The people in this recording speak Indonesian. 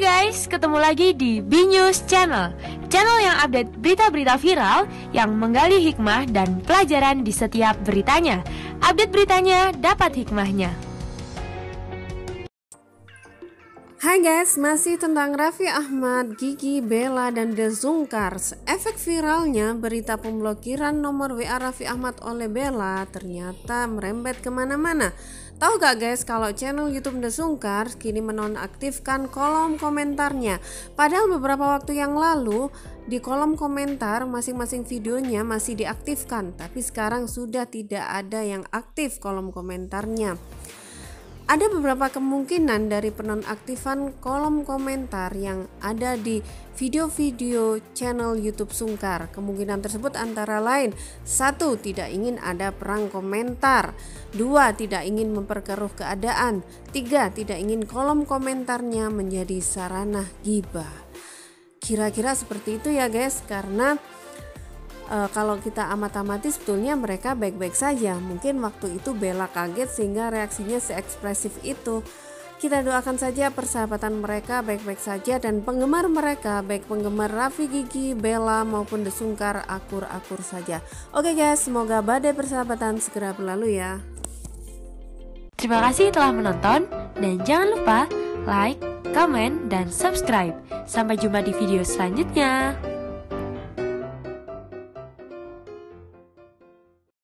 guys, ketemu lagi di B News Channel. Channel yang update berita-berita viral Yang menggali hikmah dan pelajaran di setiap beritanya. Update beritanya, dapat hikmahnya Hai guys, masih tentang Raffi Ahmad, Gigi, Bella, dan The Zungkars. Efek viralnya berita pemblokiran nomor WA Raffi Ahmad oleh Bella ternyata merembet ke mana-mana. Tahu gak guys kalau channel YouTube The Zungkars kini menonaktifkan kolom komentarnya. Padahal beberapa waktu yang lalu di kolom komentar masing-masing videonya masih diaktifkan, tapi sekarang sudah tidak ada yang aktif kolom komentarnya. Ada beberapa kemungkinan dari penonaktifan kolom komentar yang ada di video-video channel YouTube Sungkar. Kemungkinan tersebut antara lain satu Tidak ingin ada perang komentar. Dua Tidak ingin memperkeruh keadaan. Tiga Tidak ingin kolom komentarnya menjadi sarana gibah. Kira-kira seperti itu ya guys Karena e, kalau kita amat-amati sebetulnya mereka baik-baik saja. Mungkin waktu itu Bella kaget sehingga reaksinya seekspresif itu. Kita doakan saja persahabatan mereka baik-baik saja dan penggemar mereka baik penggemar Raffi Gigi, Bella maupun Desungkar akur-akur saja. Oke guys, semoga badai persahabatan segera berlalu ya. Terima kasih telah menonton dan jangan lupa like, comment, dan subscribe. Sampai jumpa di video selanjutnya.